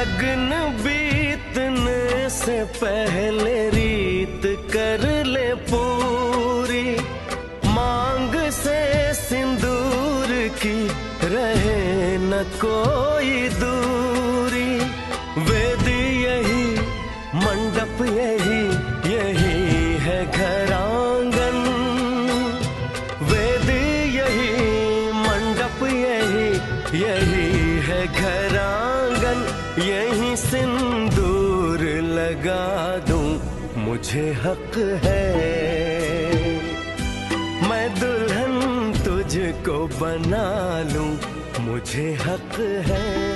लगन बीतने से पहले रीत कर ले पूरी। मांग से सिंदूर की रहे न कोई दूरी। वेद यही, मंडप यही यही है घर आँगन वेद यही, मंडप यही यही है घर आँगन यही सिंदूर लगा दूँ, मुझे हक है। मैं दुल्हन तुझको बना लूँ, मुझे हक है।